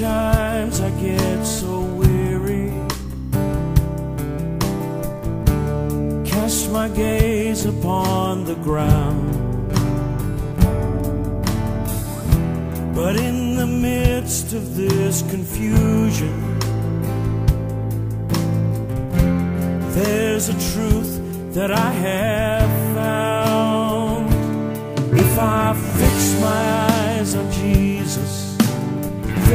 times I get so weary. Cast my gaze upon the ground. But in the midst of this confusion, there's a truth that I have found. If I fix my eyes on Jesus,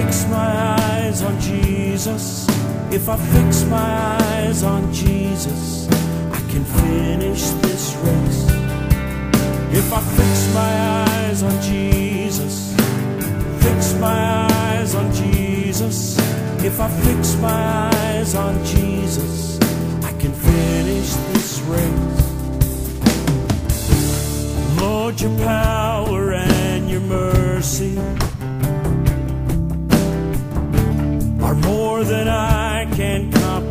fix my eyes on Jesus. If I fix my eyes on Jesus, I can finish this race. If I fix my eyes on Jesus, fix my eyes on Jesus. If I fix my eyes on Jesus, I can finish this race. Lord, your power and your mercy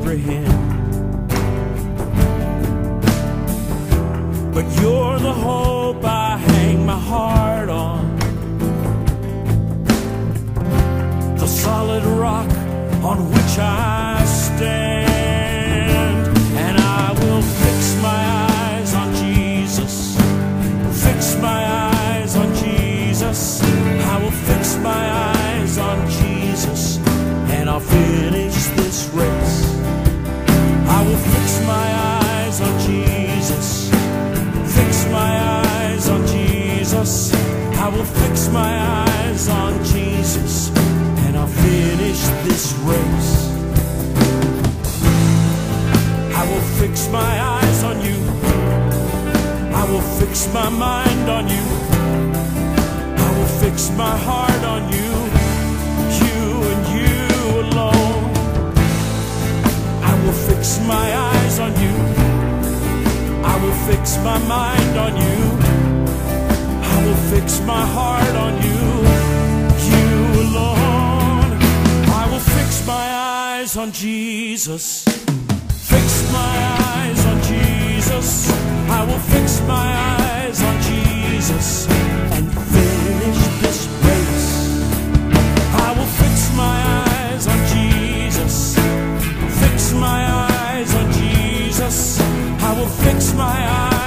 comprehend. My eyes on Jesus. And I'll finish this race. I will fix my eyes on you. I will fix my mind on you. I will fix my heart on you. You and you alone. I will fix my eyes on you. I will fix my mind on you. Fix my heart on you. You alone. I will fix my eyes on Jesus. Fix my eyes on Jesus. I will fix my eyes on Jesus and finish this race. I will fix my eyes on Jesus. Fix my eyes on Jesus. I will fix my eyes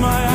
my